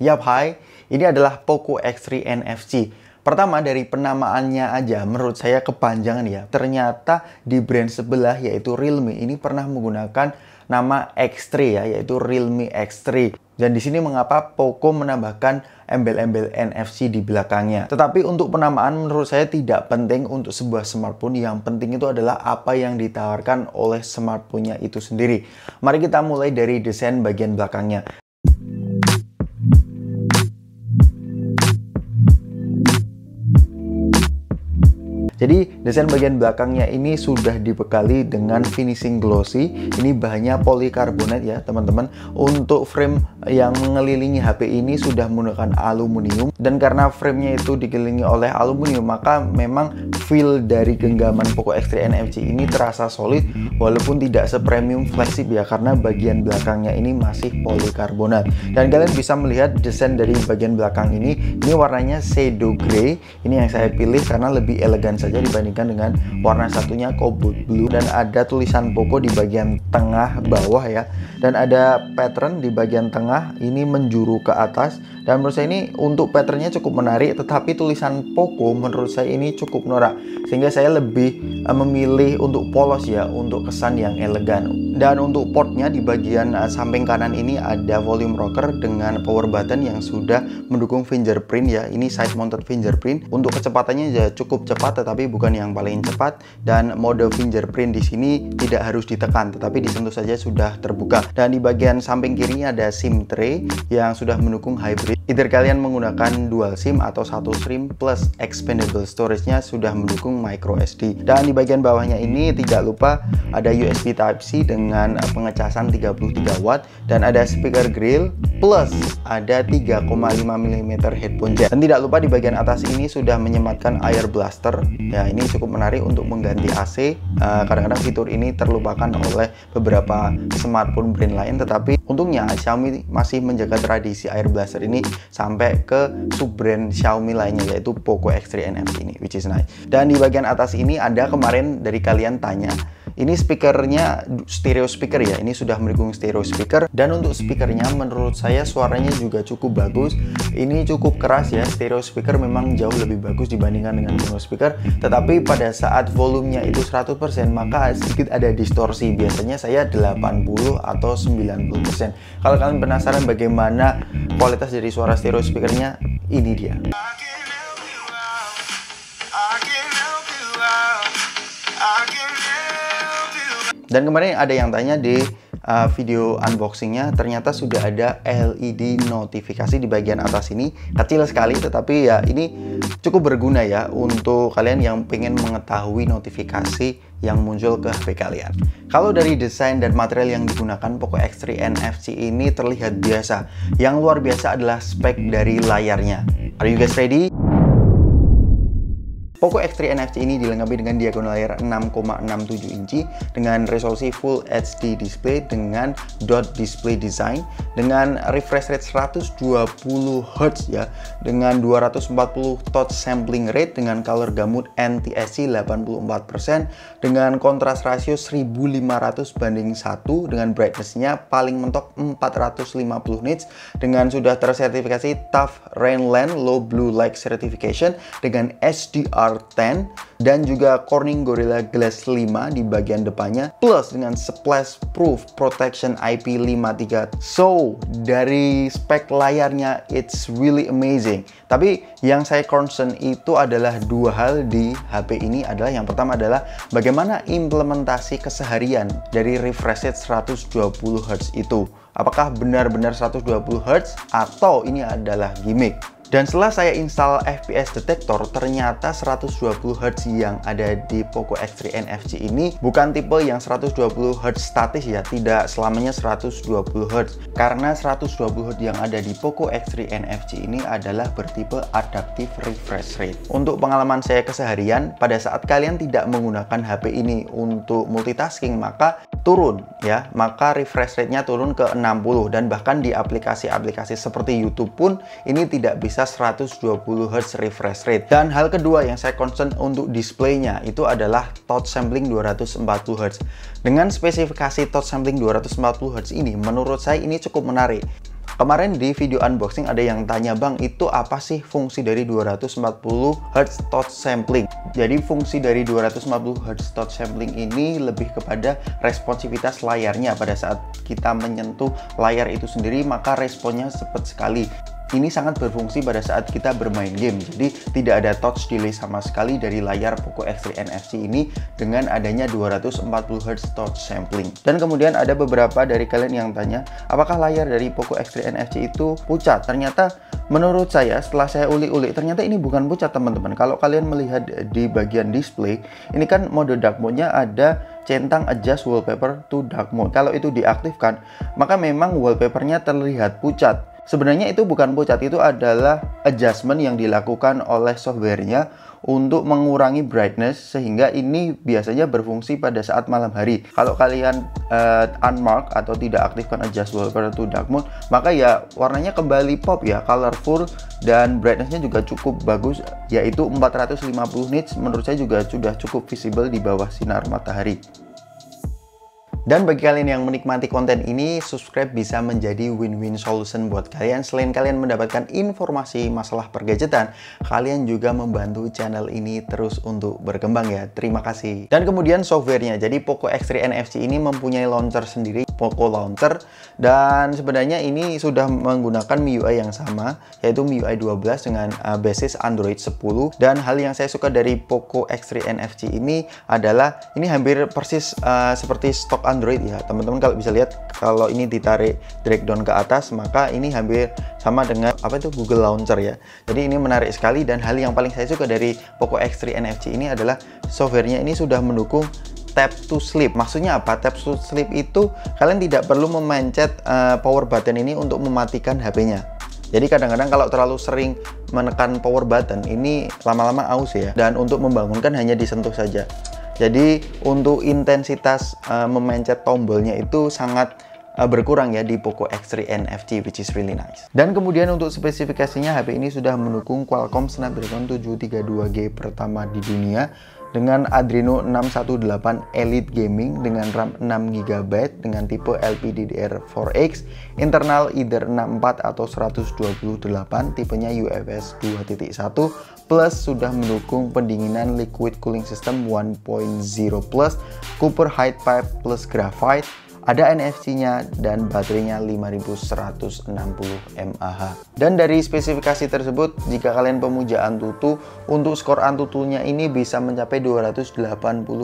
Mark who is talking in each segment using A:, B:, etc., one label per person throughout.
A: Yap, hai. Ini adalah Poco X3 NFC. Pertama dari penamaannya aja menurut saya kepanjangan ya. Ternyata di brand sebelah yaitu Realme ini pernah menggunakan nama X3 ya yaitu Realme X3. Dan di sini mengapa Poco menambahkan embel-embel NFC di belakangnya. Tetapi untuk penamaan menurut saya tidak penting untuk sebuah smartphone. Yang penting itu adalah apa yang ditawarkan oleh smartphone-nya itu sendiri. Mari kita mulai dari desain bagian belakangnya. Jadi desain bagian belakangnya ini sudah dibekali dengan finishing glossy. Ini bahannya polikarbonat ya teman-teman. Untuk frame yang mengelilingi HP ini sudah menggunakan aluminium. Dan karena framenya itu dikelilingi oleh aluminium maka memang feel dari genggaman Poco X3 NFC ini terasa solid walaupun tidak sepremium flagship ya karena bagian belakangnya ini masih polikarbonat. Dan kalian bisa melihat desain dari bagian belakang ini. Ini warnanya shadow gray. Ini yang saya pilih karena lebih elegan saja saja dibandingkan dengan warna satunya cobalt blue. Dan ada tulisan Poco di bagian tengah bawah ya. Dan ada pattern di bagian tengah ini menjuru ke atas. Dan menurut saya ini untuk patternnya cukup menarik tetapi tulisan Poco menurut saya ini cukup norak. Sehingga saya lebih uh, memilih untuk polos ya untuk kesan yang elegan. Dan untuk portnya di bagian uh, samping kanan ini ada volume rocker dengan power button yang sudah mendukung fingerprint ya. Ini side mounted fingerprint. Untuk kecepatannya ya cukup cepat tetapi tapi bukan yang paling cepat. Dan mode fingerprint di sini tidak harus ditekan tetapi disentuh saja sudah terbuka. Dan di bagian samping kiri ada SIM tray yang sudah mendukung hybrid either kalian menggunakan dual SIM atau satu SIM plus expandable storage-nya sudah mendukung micro SD dan di bagian bawahnya ini tidak lupa ada USB Type-C dengan pengecasan 33 watt dan ada speaker grill plus ada 3,5 mm headphone jack. Dan tidak lupa di bagian atas ini sudah menyematkan air blaster. Ya ini cukup menarik untuk mengganti AC eh, kadang-kadang uh, fitur ini terlupakan oleh beberapa smartphone brand lain tetapi untungnya Xiaomi masih menjaga tradisi air blaster ini sampai ke sub brand Xiaomi lainnya yaitu Poco X3 NFC ini which is nice. Dan di bagian atas ini ada kemarin dari kalian tanya ini speakernya stereo speaker ya, ini sudah mendukung stereo speaker dan untuk speakernya menurut saya suaranya juga cukup bagus. Ini cukup keras ya, stereo speaker memang jauh lebih bagus dibandingkan dengan mono speaker. Tetapi pada saat volumenya itu 100% maka sedikit ada distorsi. Biasanya saya 80 atau 90%. Kalau kalian penasaran bagaimana kualitas dari suara stereo speakernya, ini dia. Dan kemarin ada yang tanya di uh, video unboxingnya ternyata sudah ada LED notifikasi di bagian atas ini kecil sekali tetapi ya ini cukup berguna ya untuk kalian yang pengen mengetahui notifikasi yang muncul ke HP kalian. Kalau dari desain dan material yang digunakan Poco X3 NFC ini terlihat biasa. Yang luar biasa adalah spek dari layarnya. Are you guys ready? Poco X3 NFC ini dilengkapi dengan diagonal layar 6,67 inci dengan resolusi Full HD display dengan dot display design dengan refresh rate 120 Hz ya dengan 240 touch sampling rate dengan color gamut NTSC 84% dengan kontras rasio 1500 banding 1 dengan brightnessnya paling mentok 450 nits dengan sudah tersertifikasi TUF Rainland Low Blue Light Certification dengan HDR 10 dan juga Corning Gorilla Glass 5 di bagian depannya plus dengan splash proof protection IP53 so dari spek layarnya it's really amazing. Tapi yang saya concern itu adalah dua hal di HP ini adalah yang pertama adalah bagaimana implementasi keseharian dari refresh rate 120 Hz itu. Apakah benar-benar 120 Hz atau ini adalah gimmick dan setelah saya install FPS detector, ternyata 120 Hz yang ada di Poco X3 NFC ini bukan tipe yang 120 Hz statis ya, tidak selamanya 120 Hz. Karena 120 Hz yang ada di Poco X3 NFC ini adalah bertipe adaptive refresh rate. Untuk pengalaman saya keseharian, pada saat kalian tidak menggunakan HP ini untuk multitasking, maka turun ya, maka refresh rate-nya turun ke 60 dan bahkan di aplikasi-aplikasi seperti YouTube pun ini tidak bisa bisa 120 Hz refresh rate. Dan hal kedua yang saya concern untuk displaynya itu adalah touch sampling 240 Hz. Dengan spesifikasi touch sampling 240 Hz ini, menurut saya ini cukup menarik. Kemarin di video unboxing ada yang tanya bang itu apa sih fungsi dari 240 Hz touch sampling Jadi fungsi dari 240 Hz touch sampling ini lebih kepada responsivitas layarnya pada saat kita menyentuh layar itu sendiri maka responnya cepat sekali ini sangat berfungsi pada saat kita bermain game. Jadi tidak ada touch delay sama sekali dari layar Poco X3 NFC ini dengan adanya 240 Hz touch sampling. Dan kemudian ada beberapa dari kalian yang tanya, apakah layar dari Poco X3 NFC itu pucat? Ternyata menurut saya setelah saya uli-uli ternyata ini bukan pucat teman-teman. Kalau kalian melihat di bagian display, ini kan mode dark mode-nya ada centang adjust wallpaper to dark mode. Kalau itu diaktifkan, maka memang wallpapernya terlihat pucat. Sebenarnya itu bukan pucat, itu adalah adjustment yang dilakukan oleh softwarenya untuk mengurangi brightness sehingga ini biasanya berfungsi pada saat malam hari. Kalau kalian uh, unmark atau tidak aktifkan adjust wallpaper to dark mode, maka ya warnanya kembali pop ya, colorful dan brightnessnya juga cukup bagus yaitu 450 nits menurut saya juga sudah cukup visible di bawah sinar matahari. Dan bagi kalian yang menikmati konten ini, subscribe bisa menjadi win-win solution buat kalian. Selain kalian mendapatkan informasi masalah pergadgetan, kalian juga membantu channel ini terus untuk berkembang ya. Terima kasih. Dan kemudian softwarenya. Jadi Poco X3 NFC ini mempunyai launcher sendiri, Poco Launcher. Dan sebenarnya ini sudah menggunakan MIUI yang sama, yaitu MIUI 12 dengan uh, basis Android 10. Dan hal yang saya suka dari Poco X3 NFC ini adalah ini hampir persis uh, seperti stok Android ya teman-teman kalau bisa lihat kalau ini ditarik drag down ke atas maka ini hampir sama dengan apa itu Google Launcher ya jadi ini menarik sekali dan hal yang paling saya suka dari Poco X3 NFC ini adalah softwarenya ini sudah mendukung tap to sleep. Maksudnya apa? Tap to sleep itu kalian tidak perlu memencet uh, power button ini untuk mematikan HP-nya. Jadi kadang-kadang kalau terlalu sering menekan power button ini lama-lama aus ya. Dan untuk membangunkan hanya disentuh saja. Jadi untuk intensitas uh, memencet tombolnya itu sangat uh, berkurang ya di Poco X3 NFC which is really nice. Dan kemudian untuk spesifikasinya HP ini sudah mendukung Qualcomm Snapdragon 732G pertama di dunia dengan Adreno 618 Elite Gaming dengan RAM 6GB dengan tipe LPDDR4X, internal either 64 atau 128, tipenya UFS 2.1 plus sudah mendukung pendinginan liquid cooling system 1.0 plus, Cooper Height Pipe plus graphite, ada NFC-nya dan baterainya 5160 mAh. Dan dari spesifikasi tersebut, jika kalian pemuja Antutu, untuk skor Antutunya ini bisa mencapai 280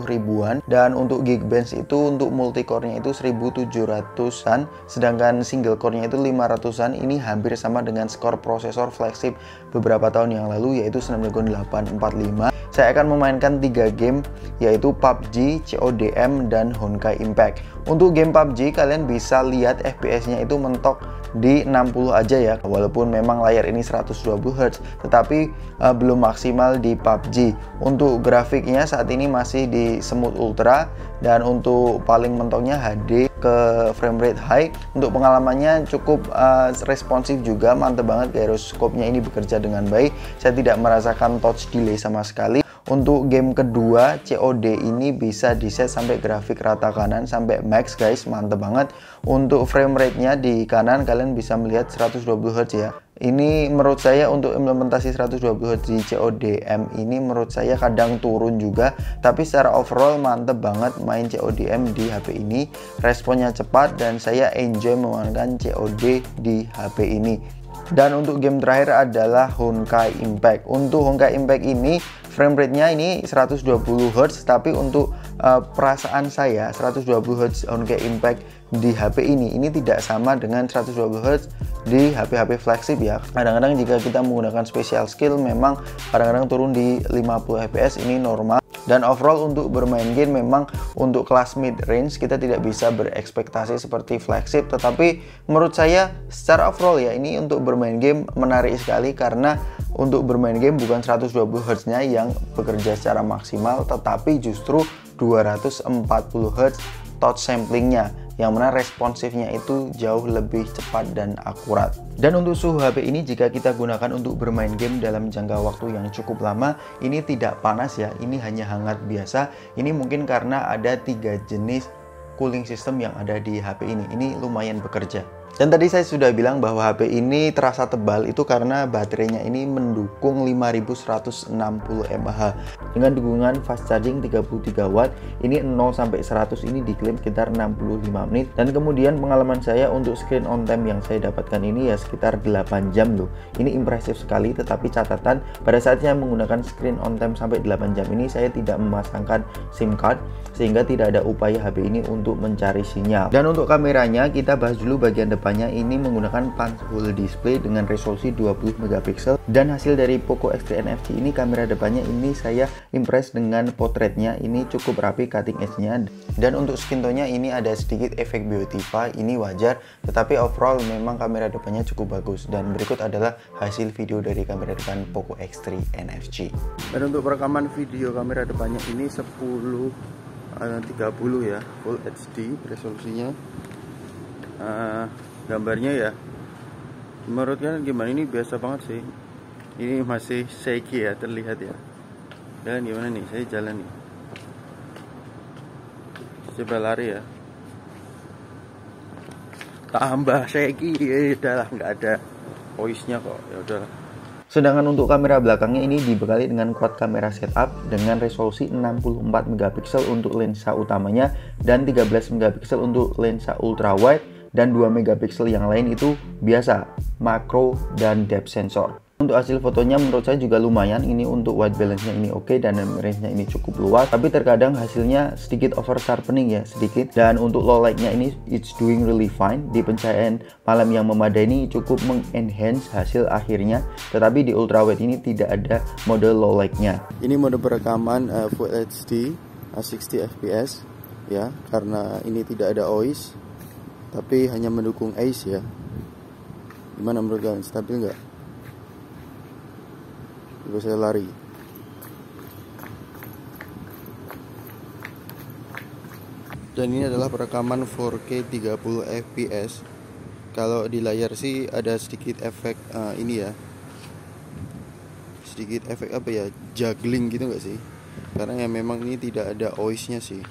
A: ribuan dan untuk Geekbench itu untuk multicore-nya itu 1700-an, sedangkan single core-nya itu 500-an. Ini hampir sama dengan skor prosesor flagship beberapa tahun yang lalu yaitu Snapdragon 845 saya akan memainkan tiga game yaitu PUBG, CODM, dan Honkai Impact. Untuk game PUBG kalian bisa lihat FPS-nya itu mentok di 60 aja ya. Walaupun memang layar ini 120 Hz tetapi uh, belum maksimal di PUBG untuk grafiknya saat ini masih di smooth ultra dan untuk paling mentoknya HD ke frame rate high. Untuk pengalamannya cukup uh, responsif juga mantep banget gyroscope-nya ini bekerja dengan baik. Saya tidak merasakan touch delay sama sekali untuk game kedua COD ini bisa di set sampai grafik rata kanan sampai max guys. Mantep banget. Untuk frame rate nya di kanan kalian bisa melihat 120 Hz ya. Ini menurut saya untuk implementasi 120 Hz di CODM ini menurut saya kadang turun juga. Tapi secara overall mantep banget main CODM di HP ini. Responnya cepat dan saya enjoy memainkan COD di HP ini dan untuk game terakhir adalah Honkai Impact. Untuk Honkai Impact ini frame rate-nya ini 120 Hz tapi untuk uh, perasaan saya 120 Hz Honkai Impact di HP ini. Ini tidak sama dengan 120 Hz di HP-HP flagship ya. Kadang-kadang jika kita menggunakan special skill memang kadang-kadang turun di 50 fps ini normal. Dan overall untuk bermain game memang untuk kelas mid range kita tidak bisa berekspektasi seperti flagship. Tetapi menurut saya secara overall ya ini untuk bermain game menarik sekali karena untuk bermain game bukan 120 Hz nya yang bekerja secara maksimal tetapi justru 240 Hz touch samplingnya yang mana responsifnya itu jauh lebih cepat dan akurat. Dan untuk suhu HP ini jika kita gunakan untuk bermain game dalam jangka waktu yang cukup lama, ini tidak panas ya, ini hanya hangat biasa. Ini mungkin karena ada tiga jenis cooling system yang ada di HP ini. Ini lumayan bekerja. Dan tadi saya sudah bilang bahwa HP ini terasa tebal itu karena baterainya ini mendukung 5160 mAh dengan dukungan fast charging 33 watt. Ini 0 sampai 100 ini diklaim sekitar 65 menit dan kemudian pengalaman saya untuk screen on time yang saya dapatkan ini ya sekitar 8 jam loh. Ini impresif sekali tetapi catatan pada saat saya menggunakan screen on time sampai 8 jam ini saya tidak memasangkan SIM card sehingga tidak ada upaya HP ini untuk mencari sinyal. Dan untuk kameranya kita bahas dulu bagian depan depannya ini menggunakan punch hole display dengan resolusi 20 megapiksel dan hasil dari Poco X3 NFC ini kamera depannya ini saya impress dengan potretnya. Ini cukup rapi cutting edge-nya. Dan untuk skin tone-nya ini ada sedikit efek beautify ini wajar tetapi overall memang kamera depannya cukup bagus. Dan berikut adalah hasil video dari kamera depan Poco X3 NFC dan untuk perekaman video kamera depannya ini 10 30 ya full HD resolusinya. Uh, gambarnya ya menurut kalian gimana? Ini biasa banget sih. Ini masih shaky ya terlihat ya dan gimana nih? Saya jalan nih. Coba lari ya. Tambah shaky. Ya udahlah nggak ada voice nya kok. Ya udahlah Sedangkan untuk kamera belakangnya ini dibekali dengan quad kamera setup dengan resolusi 64 megapiksel untuk lensa utamanya dan 13 megapiksel untuk lensa ultra wide dan 2 megapiksel yang lain itu biasa, makro dan depth sensor. Untuk hasil fotonya menurut saya juga lumayan. Ini untuk white balance-nya ini oke okay, dan range-nya ini cukup luas. Tapi terkadang hasilnya sedikit over sharpening ya sedikit. Dan untuk low light-nya ini it's doing really fine. Di pencahayaan malam yang memadai ini cukup mengenhance hasil akhirnya. Tetapi di ultra wide ini tidak ada mode low light-nya. Ini mode perekaman uh, Full HD uh, 60 fps ya. Karena ini tidak ada OIS tapi hanya mendukung ACE ya. Gimana menurut kalian? Stabil nggak coba saya lari. Dan ini adalah perekaman 4K 30 fps kalau di layar sih ada sedikit efek uh, ini ya. Sedikit efek apa ya? Juggling gitu nggak sih? Karena ya memang ini tidak ada OIS nya sih.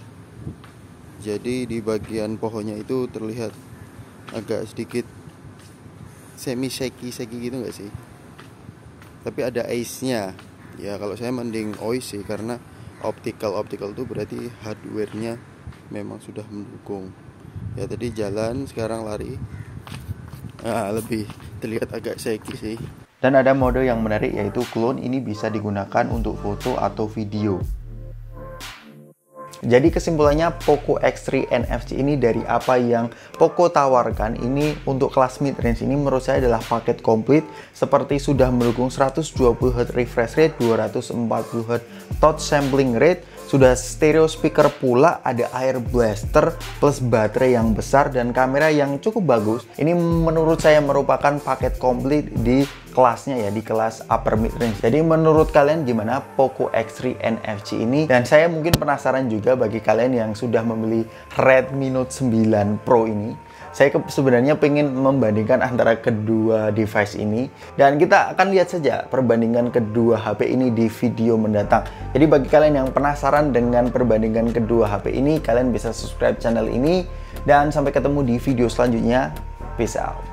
A: Jadi di bagian pohonnya itu terlihat agak sedikit semi shaky shaky gitu nggak sih tapi ada ice nya ya kalau saya mending ois sih karena optical optical itu berarti hardwarenya memang sudah mendukung. Ya tadi jalan sekarang lari. Nah, lebih terlihat agak shaky sih. Dan ada mode yang menarik yaitu clone ini bisa digunakan untuk foto atau video jadi kesimpulannya Poco X3 NFC ini dari apa yang Poco tawarkan ini untuk kelas mid range ini menurut saya adalah paket komplit seperti sudah mendukung 120Hz refresh rate, 240Hz touch sampling rate, sudah stereo speaker pula, ada air blaster plus baterai yang besar dan kamera yang cukup bagus. Ini menurut saya merupakan paket komplit di kelasnya ya di kelas upper mid range. Jadi menurut kalian gimana Poco X3 NFC ini? Dan saya mungkin penasaran juga bagi kalian yang sudah membeli Redmi Note 9 Pro ini saya sebenarnya pengen membandingkan antara kedua device ini dan kita akan lihat saja perbandingan kedua HP ini di video mendatang. Jadi bagi kalian yang penasaran dengan perbandingan kedua HP ini, kalian bisa subscribe channel ini dan sampai ketemu di video selanjutnya. Peace out.